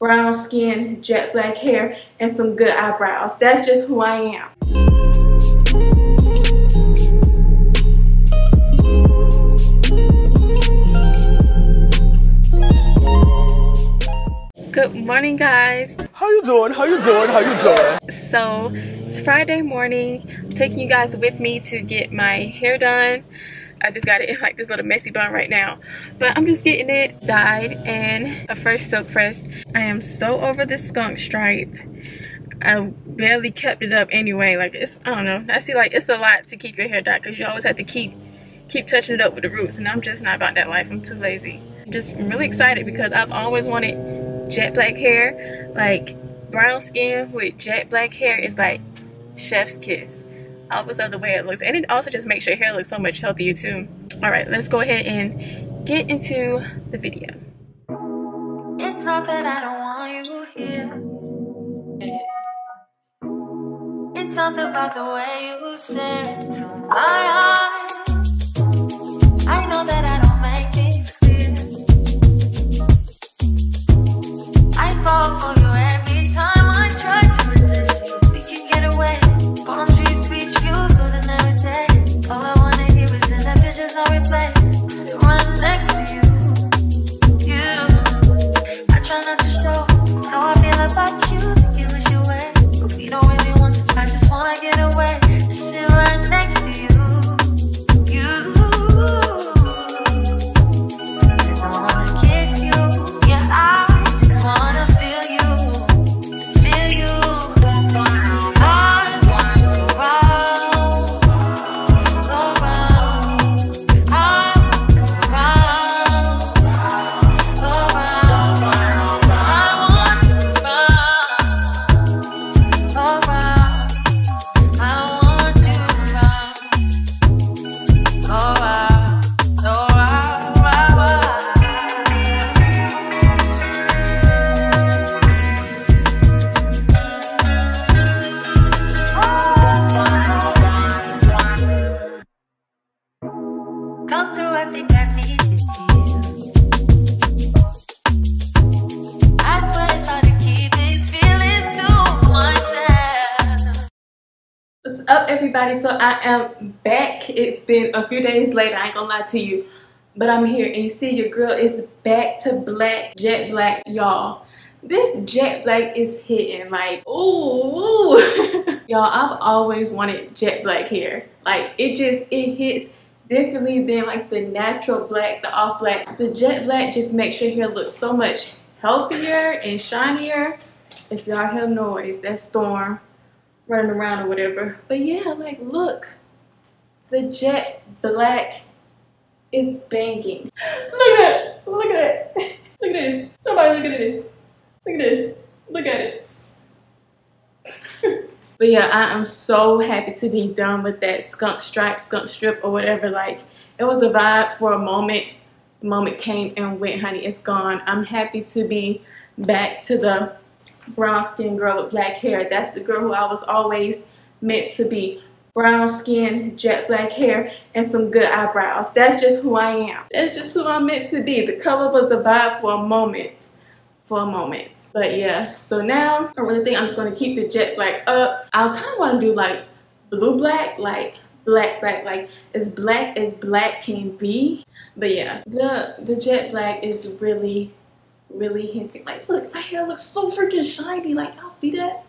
brown skin, jet black hair, and some good eyebrows. That's just who I am. Good morning guys. How you doing? How you doing? How you doing? So it's Friday morning. I'm taking you guys with me to get my hair done. I just got it in like this little messy bun right now. But I'm just getting it dyed and a first silk press. I am so over the skunk stripe. I barely kept it up anyway. Like it's, I don't know. I see like it's a lot to keep your hair dyed because you always have to keep keep touching it up with the roots. And I'm just not about that life. I'm too lazy. I'm just really excited because I've always wanted jet black hair. Like brown skin with jet black hair is like chef's kiss always love the way it looks. And it also just makes your hair look so much healthier too. All right let's go ahead and get into the video. It's not that i don't want you here. It's something about the way you stare into my eyes try not to show up, everybody? So I am back. It's been a few days later. I ain't gonna lie to you, but I'm here, and you see, your girl is back to black, jet black, y'all. This jet black is hitting like ooh, y'all. I've always wanted jet black hair. Like it just it hits differently than like the natural black, the off black. The jet black just makes your hair look so much healthier and shinier. If y'all hear noise, that Storm running around or whatever. But yeah, like look, the jet black is banging. Look at that! Look at that! Look at this! Somebody look at this! Look at this! Look at it! But yeah, I am so happy to be done with that skunk stripe, skunk strip, or whatever. Like, it was a vibe for a moment. The moment came and went, honey. It's gone. I'm happy to be back to the brown skin girl with black hair. That's the girl who I was always meant to be. Brown skin, jet black hair, and some good eyebrows. That's just who I am. That's just who I'm meant to be. The color was a vibe for a moment. For a moment. But yeah, so now I really think I'm just gonna keep the jet black up. I kind of want to do like blue black, like black black, like as black as black can be. But yeah, the the jet black is really, really hinting. Like, look, my hair looks so freaking shiny. Like, y'all see that?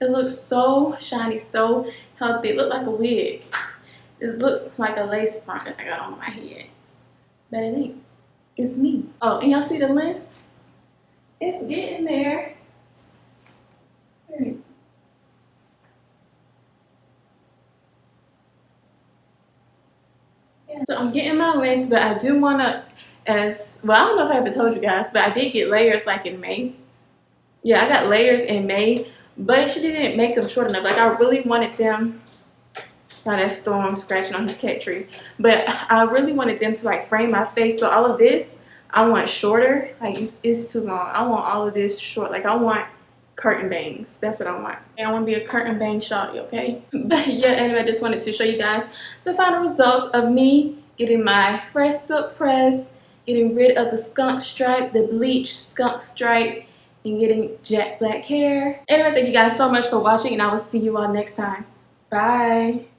It looks so shiny, so healthy. It looked like a wig. It looks like a lace front that I got on my head. But it ain't. It's me. Oh, and y'all see the length? It's getting there. So I'm getting my length, but I do want to, as well, I don't know if I ever told you guys, but I did get layers like in May. Yeah, I got layers in May, but she didn't make them short enough. Like I really wanted them. Now that storm scratching on his cat tree, but I really wanted them to like frame my face. So all of this, I want shorter. Like it's, it's too long. I want all of this short. Like I want curtain bangs. That's what I want. And I want to be a curtain bang shawty, okay? But yeah, anyway, I just wanted to show you guys the final results of me getting my fresh silk press, getting rid of the skunk stripe, the bleach skunk stripe, and getting jet black hair. Anyway, thank you guys so much for watching and I will see you all next time. Bye.